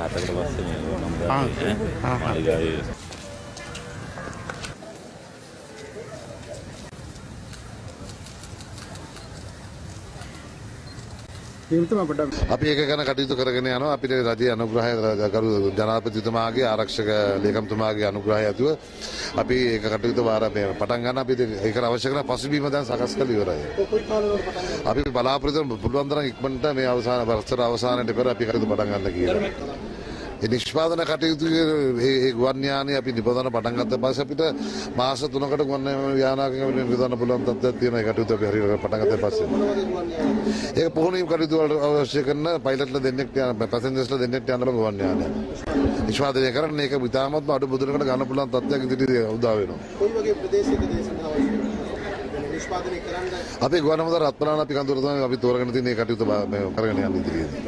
Ah, tá gravando assim, o ah, ah. අපි ඒක ගැන කටයුතු කරගෙන යනවා අපිට රජයේ අනුග්‍රහය කරු ජනාධිපතිතුමාගේ ආරක්ෂක ලේකම්තුමාගේ අනුග්‍රහය ඇතුව අපි ඒක කටයුතු වාර මේ පටන් ගන්න අපි ඒකට අවශ්‍ය කරන පසුබිම දැන් සකස් කළ ඉවරයි. අපි බලාපොරොත්තු වෙන පුළුවන් තරම් ඉක්මනට මේ අවසාන වසර අවසානයේ පෙර අපි කටයුතු පටන් ගන්න කියලා. ඒ නිෂ්පාදන කටයුතු ඒ ඒ ගුවන් යානය අපි නිපදවන පටන් ගත්ත පස්සේ අපිට මාස 3කට ගුවන් යානාවකින් අපිට නිපදවන්න පුළුවන් තත්ත්වයක් තියෙනවා ඒ කටයුතු අපි හරියට පටන් ගත්ත පස්සේ. ඒක පුහුණුවීම් කටයුතු වලට අවශ්‍ය කරන පයිලට්ලා දෙන්නෙක් යන පැසෙන්ජර්ස්ලා දෙන්නෙක් යන බං ගුවන් යානය. නිෂ්පාදනය කරන්න ඒක ඉතාමත්ම අඩු මුදලකට ගන්න පුළුවන් තත්ත්වයක් ඉදිරියේ උදා වෙනවා. කොයි වගේ ප්‍රදේශයකද ඒ සඳහා අවශ්‍ය වෙන්නේ? නිෂ්පාදනය කරන්න අපි ගුවන් හමුදා රත්මලාන අපි කඳුර තමයි අපි තෝරගෙන තියෙන කටයුතු කරගෙන යන්න ඉදිරියේදී.